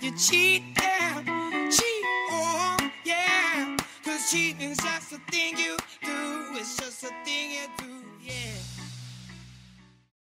You cheat, yeah, cheat, oh, yeah. Cause cheating's just a thing you do, it's just a thing you do.